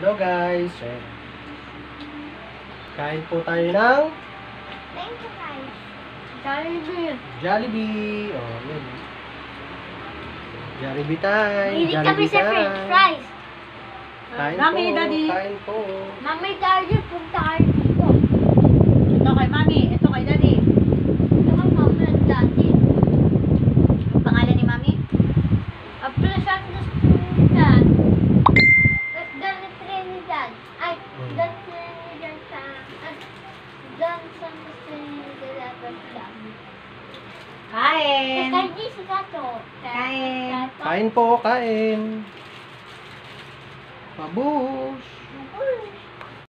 Hello guys. Eh, Kain po tayo ng Thank you guys. Jollibee. Jollibee. Oh, yun. Jollibee time. Hilig kami sa french fries. Kain Mami, po. Daddy. Kain po. Mami, daddy, punta kayo dito. Ito kay mami, ito kay daddy. Ito ka, mami at daddy. Ang pangalan ni mami? Apple Santos Dan Santos Trinidad. Tapos Dan. Kain. Si Kato. Kain. Kain po, kain. Pabush.